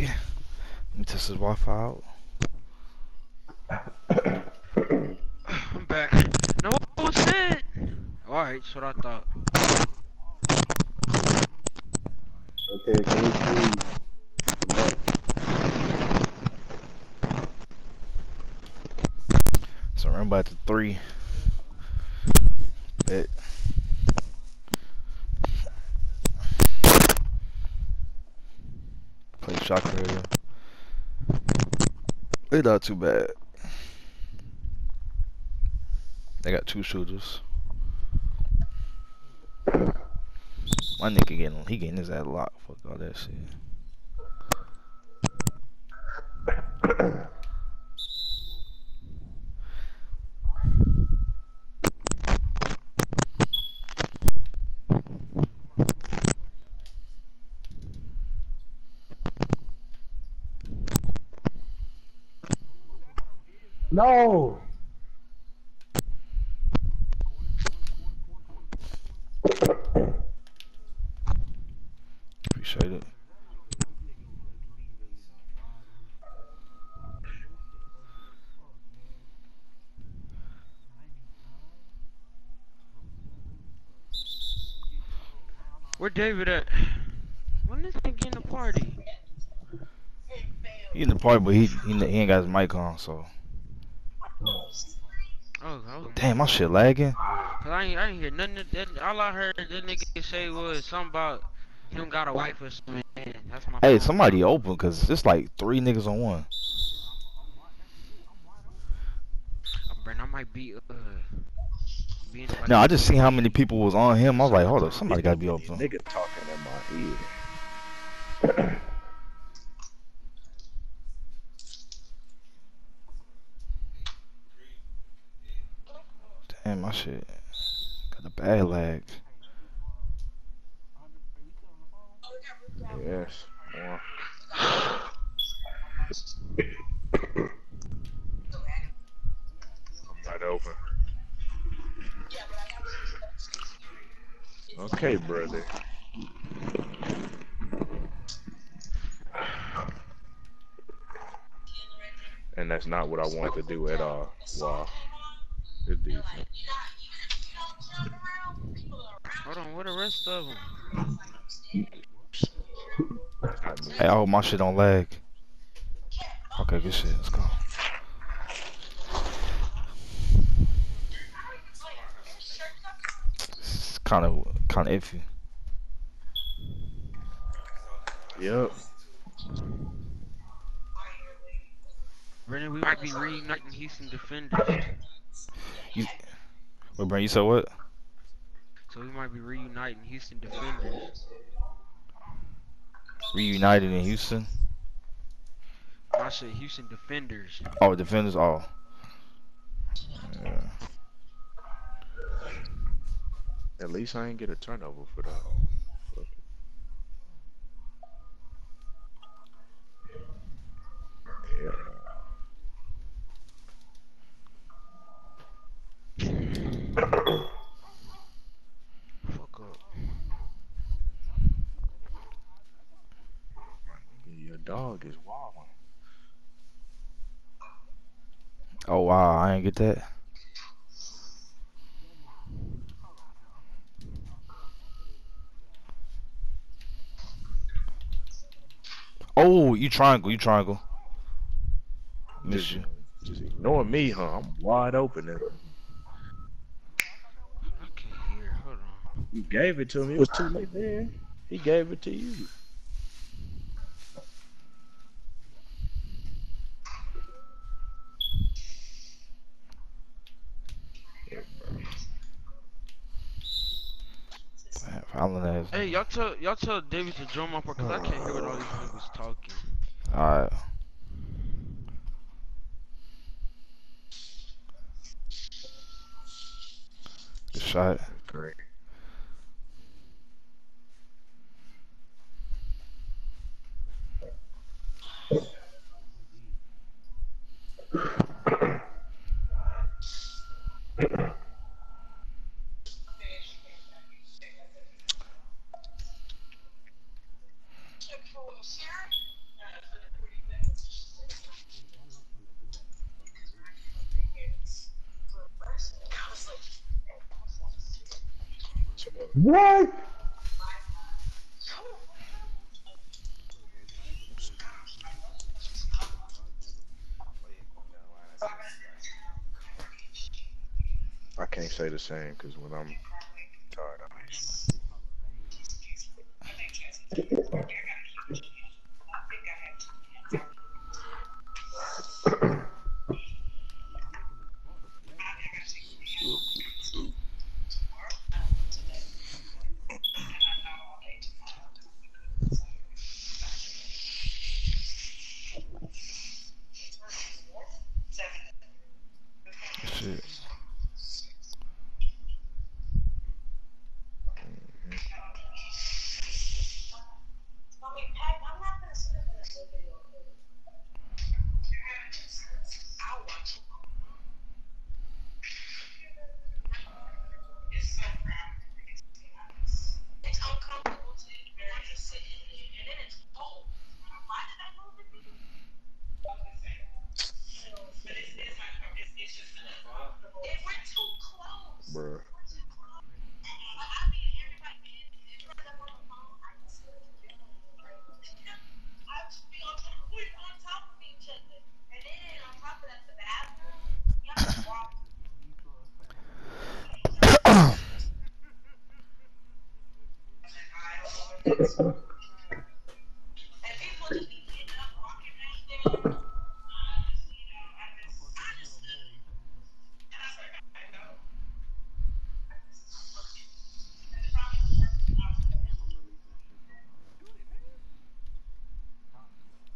game of day. Let me test his Wi-Fi out. I'm back. No, what's it? Alright, that's what I thought. okay, can we please? So remember at the three. Shot creator. They not too bad. They got two shooters. My nigga getting he getting his ass locked. Fuck all that shit. No! Appreciate it. Where David at? When is he getting a party? He in the party, but he he, he ain't got his mic on, so. I was, Damn, my shit lagging. Cause I ain't, I ain't hear nothing. That, that- all I heard that nigga say was something about him got a wife or something. Man, That's my. Hey, phone. somebody open, cause it's like three niggas on one. Brent, I might be uh. No, I just seen how many people was on him. I was like, hold up, somebody gotta be open. Nigga talking in my ear. Damn, my shit got a bad lag. Yes. One. I'm not open. Okay, brother. And that's not what I wanted to do at all. Wow. It's decent. Hold on, where the rest of them? Not. Hey, I hope my shit don't lag. Okay, good shit. Let's go. It's kind of kind of iffy. Yep. Brennan, we might be reuniting Houston defenders. Wait, Brent, you said what? So we might be reuniting Houston defenders. Reunited in Houston. I said Houston defenders. Oh, defenders. Oh. Yeah. At least I ain't get a turnover for that. Fuck it. Yeah. Fuck up. Your dog is wild. Oh wow, I ain't get that. Oh, you triangle, you triangle. Miss Just, you. just ignore me, huh? I'm wide open. There. I can't hear. Hold on. You gave it to me. It was too late then. He gave it to you. Fallon ass. Hey, y'all tell y'all tell David to drum up because I can't hear what all these niggas talking. Alright. Good shot. Great. What? I can't say the same because when I'm tired, I'm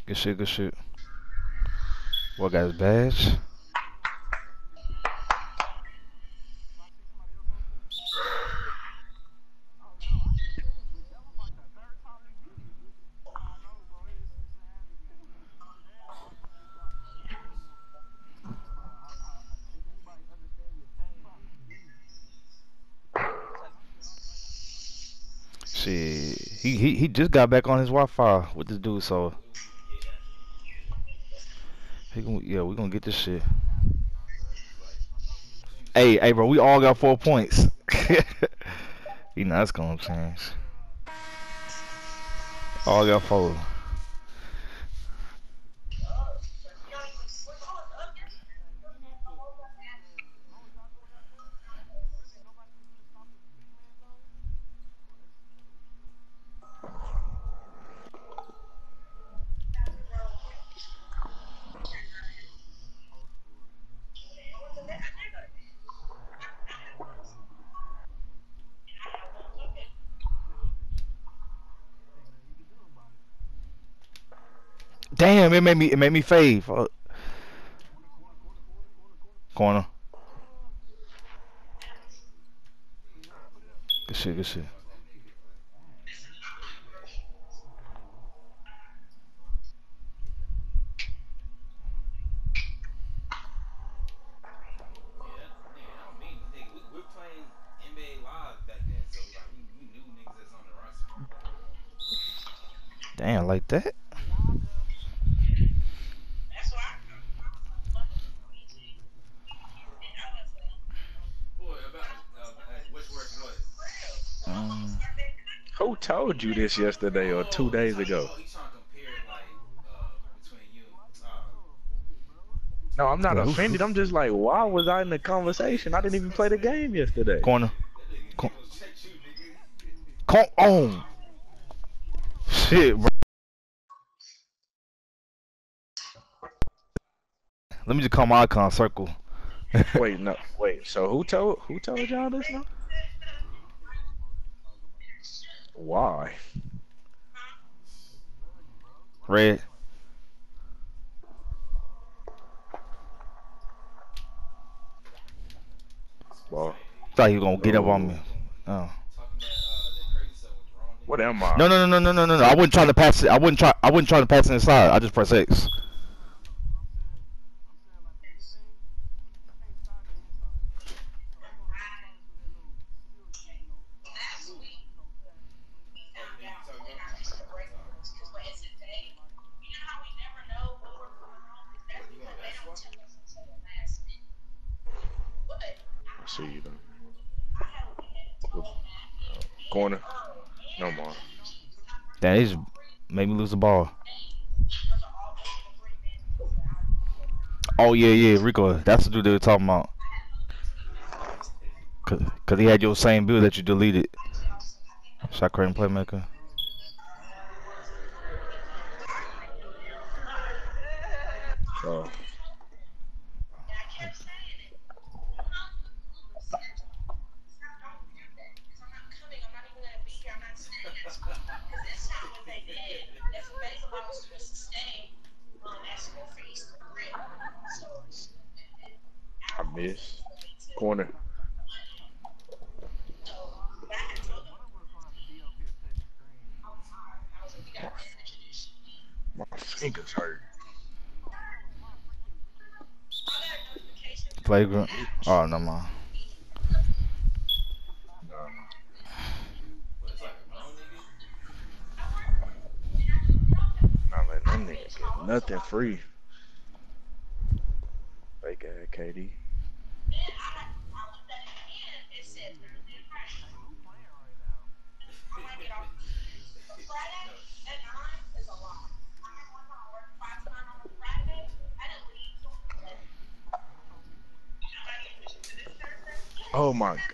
Good shit, good shit. What got his badge? Shit, he he he just got back on his Wi-Fi with this dude, so he gon' yeah, we gonna get this shit. Hey, hey, bro, we all got four points. you know that's gonna change. All got four. Damn, it made me it made me fade. Fuck. Corner. Good shit, good shit. Damn, like that? Um, Who told you this yesterday or two days ago? No, I'm not Yeah, offended. I'm just like, why was I in the conversation? I didn't even play the game yesterday. corner. Co- Come on. Shit, bro. Let me just call my icon circle. Wait, no, wait. So who told who told y'all this now? Why? Red. Well, Thought he was gonna get up on me. Oh. what am I? No, no, no, no, no, no, no. I wouldn't try to pass it. I wouldn't try. I wouldn't try to pass it inside. I just press X. see you though. Corner. No more. Damn, they made me lose the ball. Oh yeah, yeah, Rico. That's the dude they were talking about. Cause, Cause he had your same build that you deleted. Shot creating playmaker. Oh. I miss. Corner. My fingers hurt. Flagrant. Oh no man. Not letting them niggas get nothing free. Fake ass KD. Oh my god. No, what they're trying to do is, you know how a job has a point system with attendance? Yeah. So missing one day is two points. If you get six points within six months,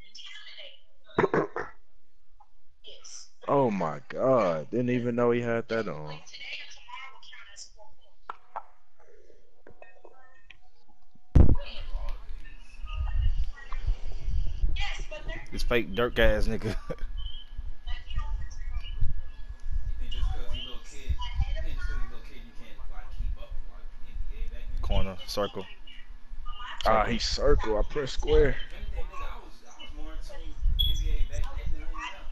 you're terminated. Yes. Oh my god. Didn't even know he had that on. Like dirt ass nigga. Corner, circle. Ah, he circle. I press square. If anything, nigga, I was I was more into NBA back then than I am now.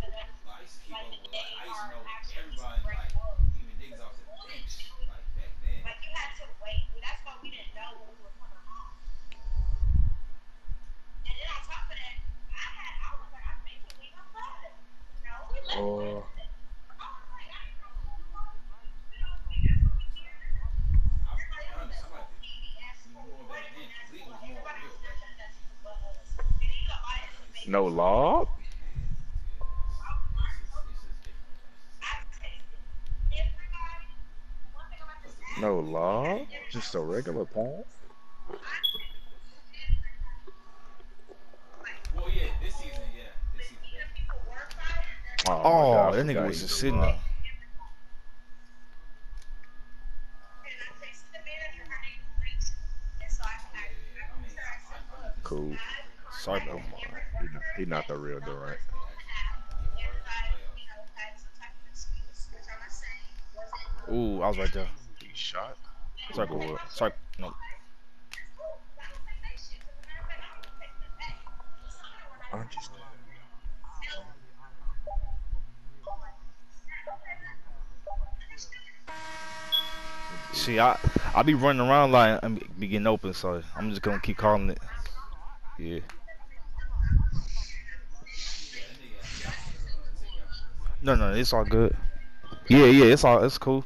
Like, I used to keep up with like I used to know everybody like even niggas off the bench like back then. Like you had to wait. That's why we didn't know what we were coming on. And then on top of that, I had I was like, I think we gonna play. No, we let Oh. I was like, I didn't know who we were. You know, that's what we did. I, Everybody I'm else honest, I was like PBS. it more back then. 'cause League was more Everybody real. was back then. that's what it was. And you got my information. No lob? It's just, it's just different. I tasted everybody. One thing about this No lob? Just a regular pass? Well, oh, yeah, this season, yeah, this season. definitely. Oh, Oh, God, that nigga was just sitting lob. there. Cool. Circle. He not, the real Durant. Ooh, I was right there. He shot. Circle. Circle. No. I'm just. See, I I be running around like I'm be getting open, so I'm just gonna keep calling it. Yeah. No, no, it's all good. Yeah, yeah, it's all it's cool.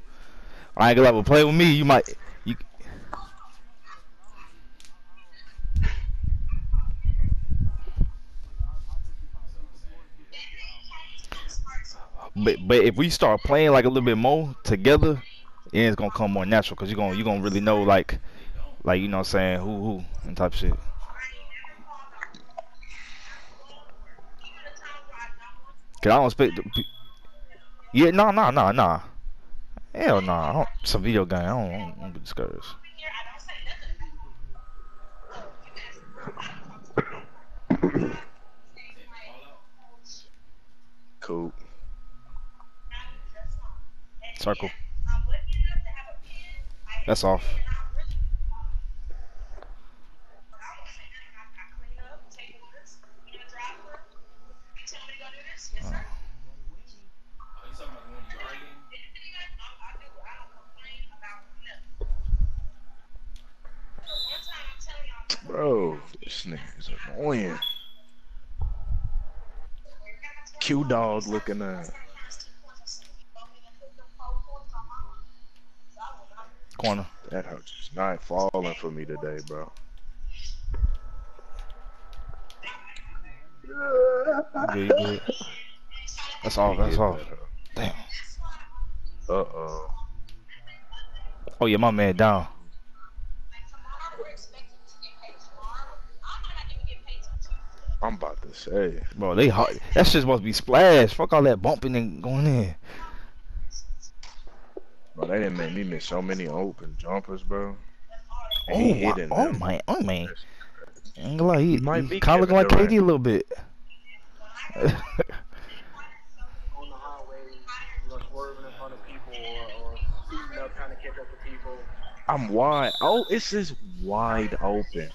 I ain't gonna let play with me. You might. You. But but if we start playing like a little bit more together, then it's gonna come more natural because you're gonna you gonna really know like like you know what I'm saying who who and type shit. Cause I don't expect. The, pe- yeah, no, no, no, no. Hell no, I don't, it's a video game. I don't, I don't, I don't get discouraged. Cool. Circle. That's off. Oh, this nigga is annoying. Q dog looking at. Corner. That hurt just not falling for me today, bro. Good, good. That's all. That's all. that. Damn. Uh oh. Oh yeah, my man down. I'm about to say. Bro, they hard. That shit supposed to be splash. Fuck all that bumping and going in. Bro, they didn't make me miss so many open jumpers, bro. Oh, oh, oh, my, oh them. my, oh man. Ain't gonna lie, he, He might he be kind of looking like KD a little bit. on the highway, you know, swerving in front of people or, or speeding up trying to catch up to people. I'm wide. Oh, it's just wide open.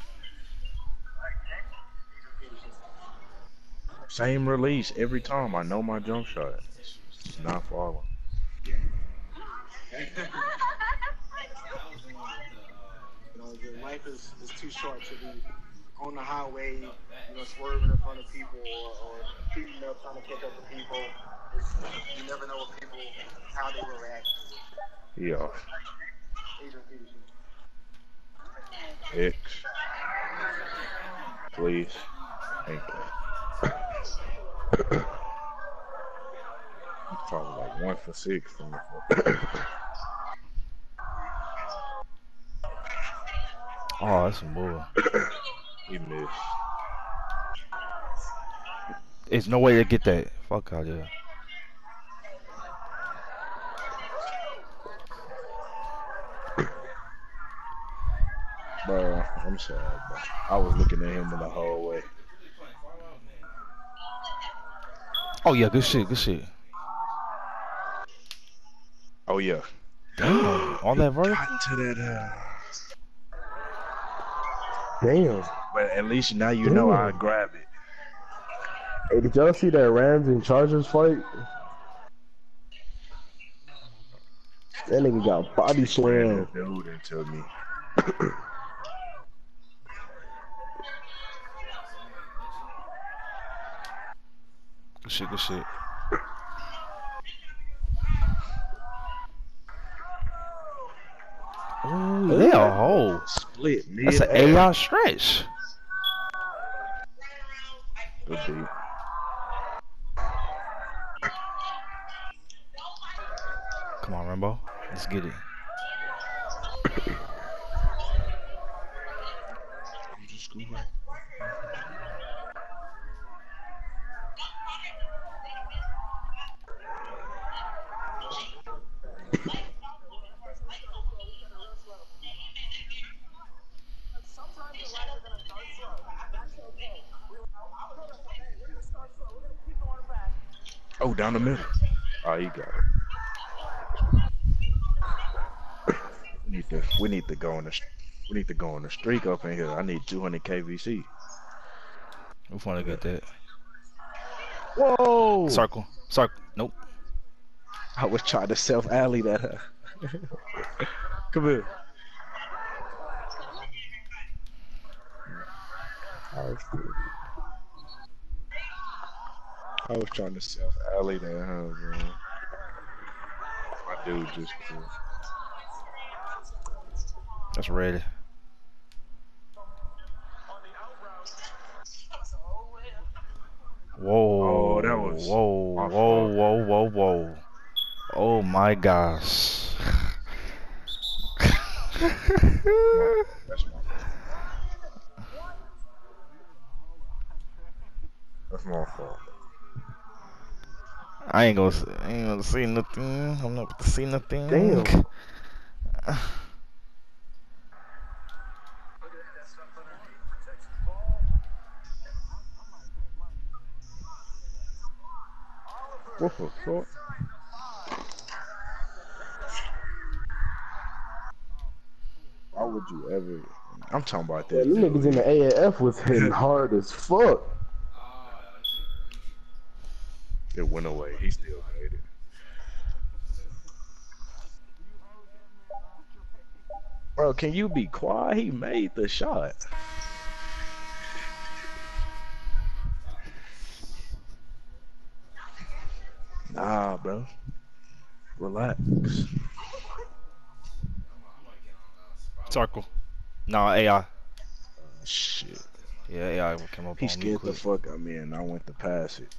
Same release every time. I know my jump shot. It's not falling. You know, your life is, is too short to be on the highway, you know, swerving in front of people or, or speeding up trying to catch up to people. It's, you never know what people, how they will react. Yeah. X. Please. Thank you. Probably like one for six from the Oh, that's some bull. He missed. There's no way to get that. Fuck out here. Bro, I'm sorry, bro. I was looking at him in the whole Oh yeah, good shit, good shit. Oh yeah. Damn, all that vertical. Got to that. Uh... Damn. But at least now you know I grab it. Hey, did y'all see that Rams and Chargers fight? That nigga got body Ran slammed. dude into me. Good shit, good shit. Ooh, they a hole. Split mid. That's an AI stretch. Good beat. Come on, Rambo. Let's get it. Oh, down the middle. Oh, you got it. We need to. We need to go on the. We need to go on the streak up in here. I need 200 KVC. We want to get that. Whoa! Circle. Circle. Nope. I was trying to self alley that. Huh? Come here. I was, I was trying to self alley that, huh, bro? My dude just. quit. That's ready. Whoa. Oh, that was Whoa, my whoa, whoa, whoa, whoa. Oh my gosh. That's my fault. That's my fault. I ain't gonna, s- I ain't gonna see nothing. I'm not gonna see nothing. Damn. What the fuck? Why would you ever? I'm talking about Yeah, that. them niggas in the AAF was hitting hard as fuck. It went away. He still made it. Bro, can you be quiet? He made the shot. Nah, bro. Relax. Circle. Nah, AI. Uh, oh, shit. Yeah, AI came up he on me. He scared the fuck out of me and I went to pass it.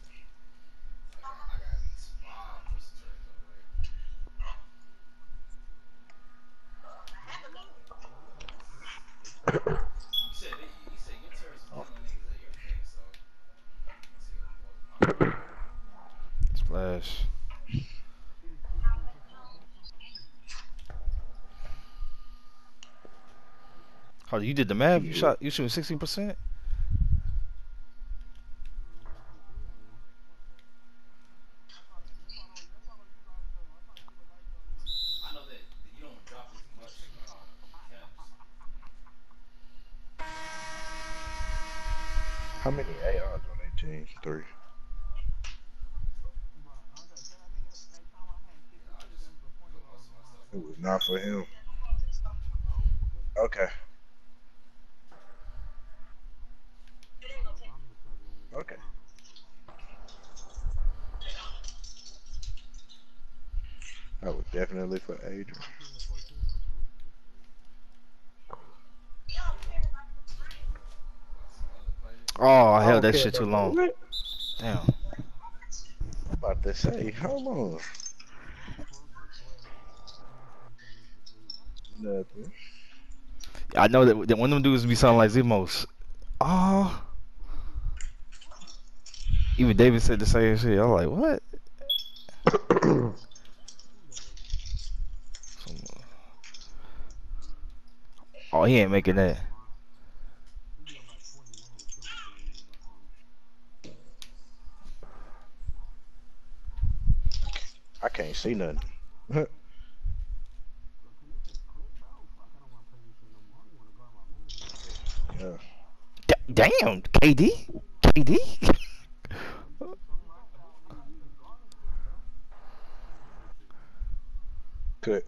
Oh, you did the math? You shot you shooting sixty percent? I know that you don't drop as much camps. How many ARs on that team? Three. It was not for him. Okay. Okay. That was definitely for Adrian. Oh, I I held don't that shit too long. What? Damn. I'm about to say, how long? Nothing. I know that, that one of them dudes be sounding like Zimos. Oh. Even David said the same shit. I'm like, what? Oh, he ain't making that. I can't see nothing. yeah. D- damn, KD? KD? Good.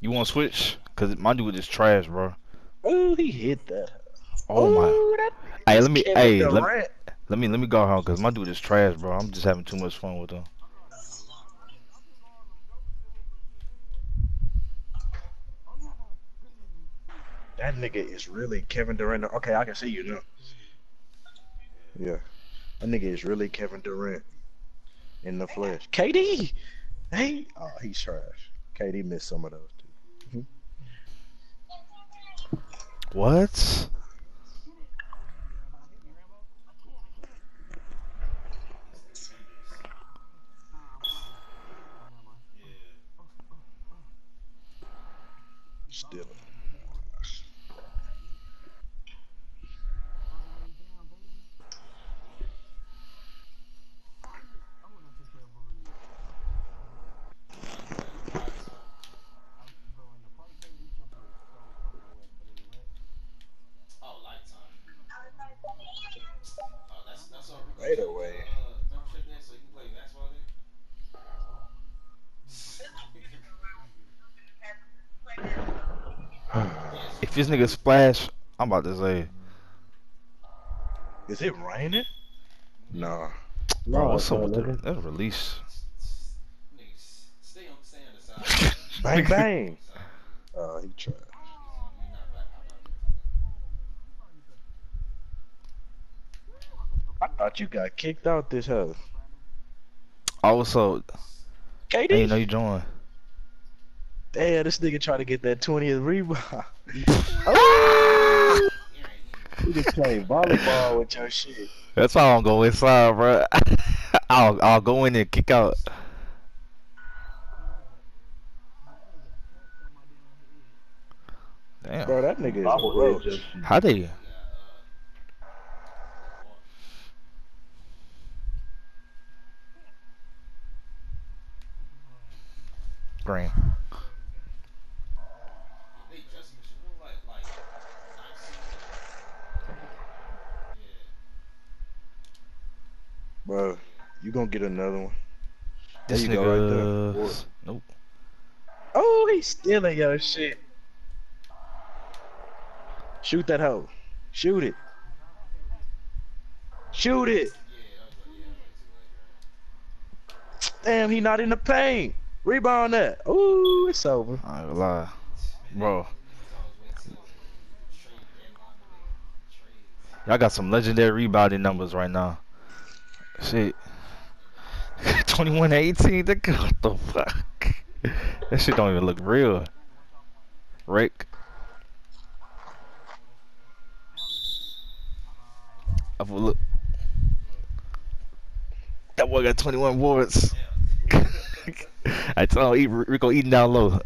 You want to switch? Cause my dude is trash, bro. Oh, he hit that. Oh my. Ooh, that Hey, let me. Hey, let, Durant. let me. Let me go home, cause my dude is trash, bro. I'm just having too much fun with him. That nigga is really Kevin Durant. Okay, I can see you now. Yeah. That nigga is really Kevin Durant in the flesh. KD! Hey! Oh, he's trash. KD missed some of those too. Mm-hmm. What? Still. Oh, lifetime. Oh, that's that's all. Right away. Uh, membership there, so you can play basketball there. If this nigga splash, I'm about to say, Is it raining? Nah. bro, No, what's up with nigga. the, that release? Stay on, stay on the side. Bang bang. Oh, he trash. You're not back. I thought you got kicked out this house. Also, I KD? didn't know you joined. Damn, this nigga trying to get that 20th rebound. You just playing volleyball with your shit. That's why I don't go inside, bro. I'll I'll go in and kick out. Damn. Bro, that nigga is a roach. How they? Green. They just like like Bro, you gonna get another one. There This you go, right there. nigga. Nope. Oh, he's stealing your shit. Shoot that hoe. Shoot it. Shoot it. Damn, he not in the paint. Rebound that. Ooh, it's over. I ain't gonna lie, bro. Y'all got some legendary rebounding numbers right now. Shit. 21 18. That what the fuck? That shit don't even look real. Rick. I will look. That boy got 21 boards. I told him, Rico eating down low.